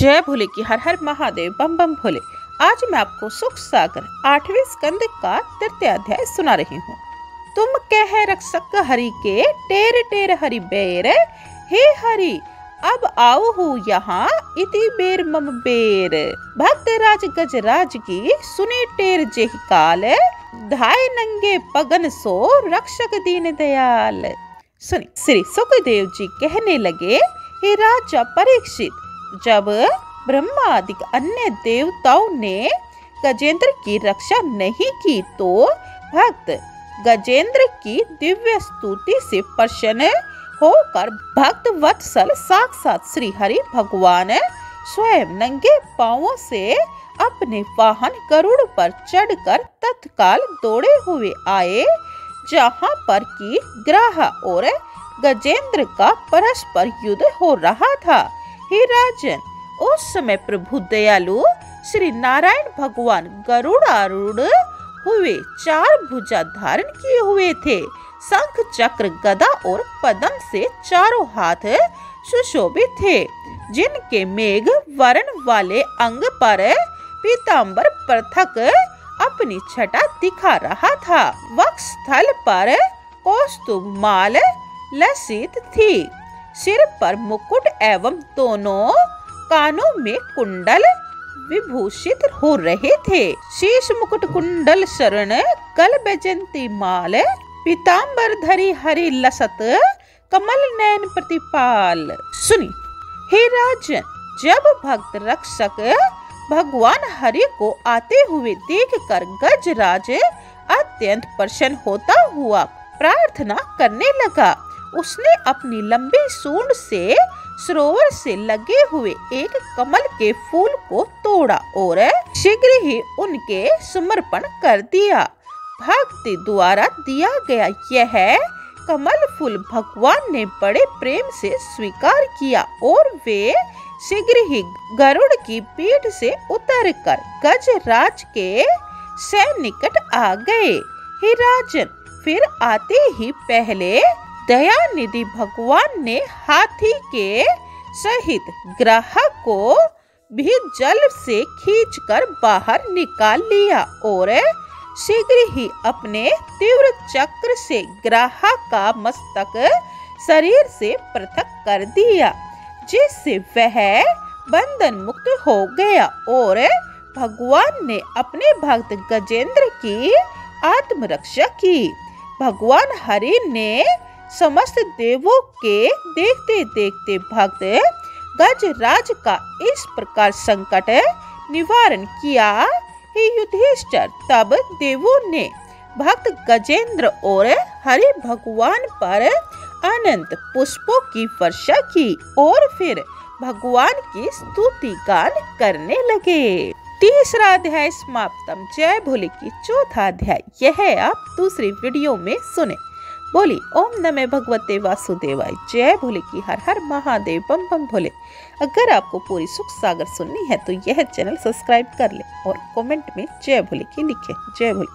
जय भोले की हर हर महादेव, बम बम भोले। आज मैं आपको सुख सागर आठवें स्कंद का तृतीय अध्याय सुना रही हूँ। तुम कह रक्षक हरि के, टेर टेर हरि बेर। हे हरि, अब आओ हूँ यहाँ, इति बेर मम बेर। भक्त राज गजराज की, सुने टेर जेहि काल। धाय नंगे पगन सो, रक्षक दीन दयाल। सुनी श्री सुखदेव जी कहने लगे, हे राजा परीक्षित जब ब्रह्मादिक अन्य देवताओं ने गजेंद्र की रक्षा नहीं की तो भक्त गजेंद्र की दिव्य स्तुति से प्रसन्न होकर भक्त वत्सल साक्षात श्री हरि भगवान स्वयं नंगे पांवों से अपने वाहन गरुड़ पर चढ़कर तत्काल दौड़े हुए आए, जहाँ पर की ग्रह और गजेंद्र का परस्पर युद्ध हो रहा था। हे राजन, उस समय प्रभु दयालु श्री नारायण भगवान गरुड़ारूढ़ हुए चार भुजा धारण किए हुए थे। शंख, चक्र, गदा और पदम से चारों हाथ सुशोभित थे, जिनके मेघ वर्ण वाले अंग पर पीताम्बर पृथक अपनी छटा दिखा रहा था। वक्ष स्थल पर कौस्तुभ माल लसित थी। सिर पर मुकुट एवं दोनों कानों में कुंडल विभूषित हो रहे थे। शीश मुकुट कुंडल शरण कल बेजंती माल पीताम्बर धरी हरि लसत, कमल नयन प्रतिपाल। सुनी, हे राजन जब भक्त रक्षक भगवान हरि को आते हुए देख देखकर गजराज अत्यंत प्रसन्न होता हुआ प्रार्थना करने लगा। उसने अपनी लंबी सूंड से, सरोवर से लगे हुए एक कमल के फूल को तोड़ा और शीघ्र ही उनके समर्पण कर दिया। भक्ति द्वारा दिया गया यह कमल फूल भगवान ने बड़े प्रेम से स्वीकार किया और वे शीघ्र ही गरुड़ की पीठ से उतरकर गजराज के सैनिकट आ गए। हे राजन, फिर आते ही पहले दयानिधि भगवान ने हाथी के सहित ग्राहक को भी जल से खींचकर बाहर निकाल लिया और शीघ्र ही अपने तीव्र चक्र से ग्राहक का मस्तक शरीर से पृथक कर दिया, जिससे वह बंधन मुक्त हो गया और भगवान ने अपने भक्त गजेंद्र की आत्मरक्षा की। भगवान हरि ने समस्त देवों के देखते देखते भक्त गजराज का इस प्रकार संकट निवारण किया। हे युधिष्ठर, तब देवों ने भक्त गजेंद्र और हरि भगवान पर अनंत पुष्पों की वर्षा की और फिर भगवान की स्तुति गान करने लगे। तीसरा अध्याय समाप्तम। जय भोले की चौथा अध्याय। यह आप दूसरी वीडियो में सुने। बोली, ओम नमे भगवते वासुदेवाय। जय भोले की हर हर महादेव। बम बम भोले। अगर आपको पूरी सुख सागर सुननी है तो यह चैनल सब्सक्राइब कर ले और कमेंट में जय भोले की लिखे। जय भोले।